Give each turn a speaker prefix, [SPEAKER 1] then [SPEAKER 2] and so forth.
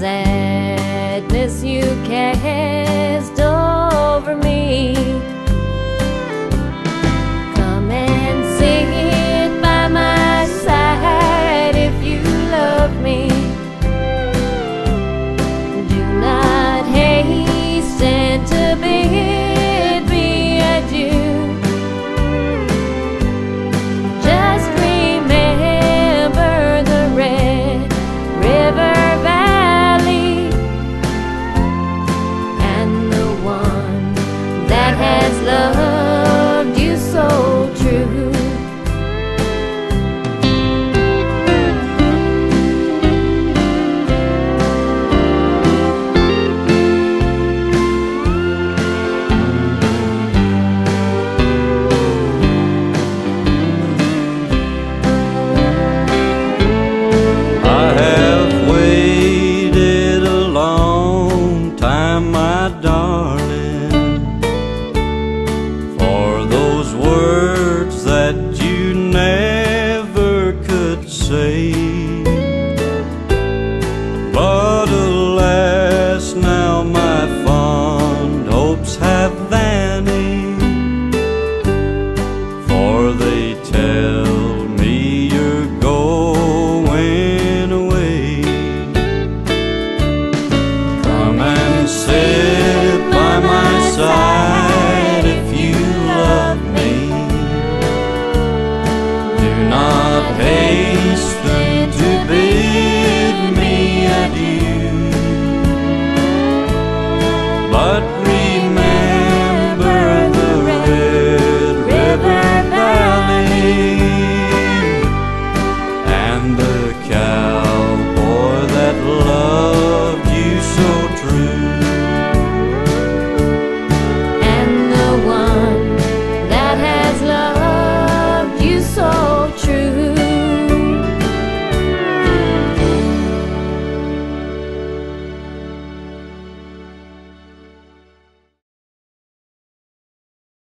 [SPEAKER 1] sadness you carry.
[SPEAKER 2] darling, for those words that you never could say.